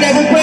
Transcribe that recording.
nego